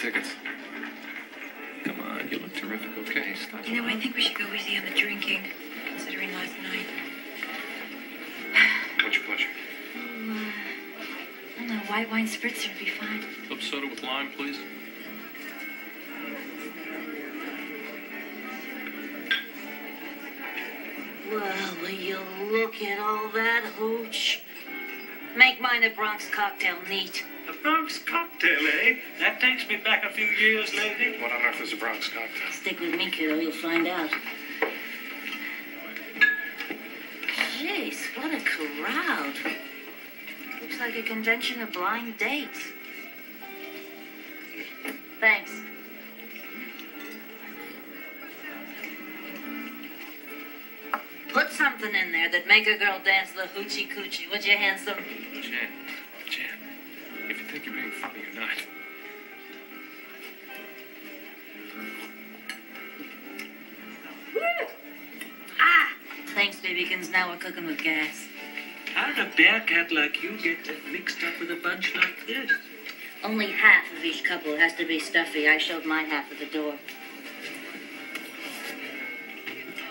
tickets. Come on, you look terrific, okay? Stop. You know, I think we should go easy on the drinking, considering last night. What's your pleasure? Oh, uh, I don't know, white wine spritzer would be fine. Club soda with lime, please. Well, will you look at all that hooch? Make mine a Bronx cocktail neat. A Bronx cocktail, eh? That takes me back a few years, lady. What on earth is a Bronx cocktail? Stick with me, kiddo, you'll find out. Jeez, what a crowd. Looks like a convention of blind dates. Thanks. Put something in there that make a girl dance the hoochie coochie, would you, handsome? Jan, Jan, if you think you're being funny, Thanks, babykins. Now we're cooking with gas. How did a bear cat like you get mixed up with a bunch like this? Only half of each couple has to be stuffy. I showed my half at the door.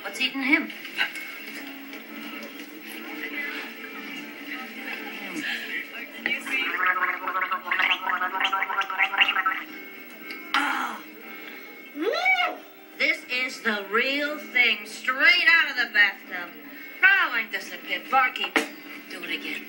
What's eating him? the real thing, straight out of the bathtub. Oh, ain't this a bit barky? Do it again.